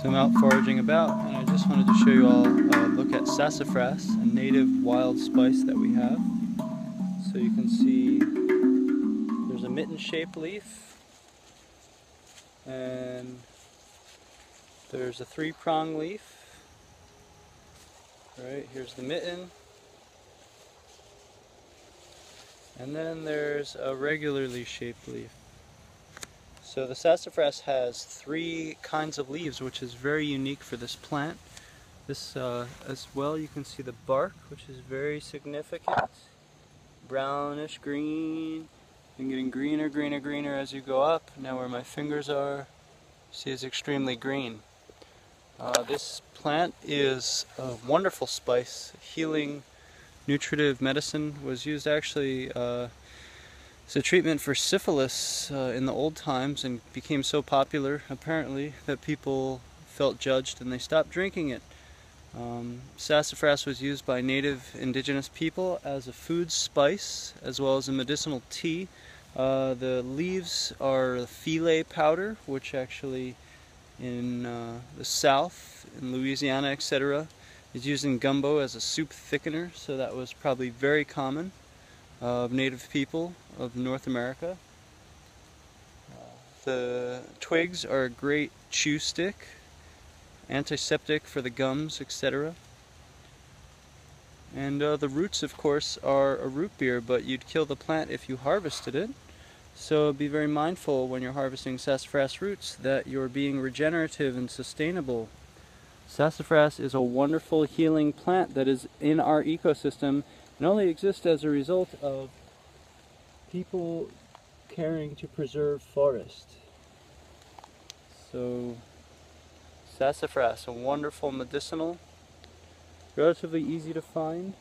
So I'm out foraging about and I just wanted to show you all a look at sassafras, a native wild spice that we have. So you can see there's a mitten shaped leaf and there's a three prong leaf. Right, here's the mitten. And then there's a regularly shaped leaf. So the sassafras has three kinds of leaves, which is very unique for this plant. This, uh, as well, you can see the bark, which is very significant. Brownish green, and getting greener, greener, greener as you go up. Now where my fingers are, see is extremely green. Uh, this plant is a wonderful spice, healing, nutritive medicine. Was used actually uh, a treatment for syphilis uh, in the old times and became so popular, apparently, that people felt judged and they stopped drinking it. Um, sassafras was used by native indigenous people as a food spice as well as a medicinal tea. Uh, the leaves are filé powder, which actually in uh, the south, in Louisiana, etc., is used in gumbo as a soup thickener, so that was probably very common of native people of North America. The twigs are a great chew stick, antiseptic for the gums, etc. And uh, the roots, of course, are a root beer, but you'd kill the plant if you harvested it. So be very mindful when you're harvesting sassafras roots that you're being regenerative and sustainable. Sassafras is a wonderful healing plant that is in our ecosystem and only exist as a result of people caring to preserve forest. So, sassafras, a wonderful medicinal, relatively easy to find.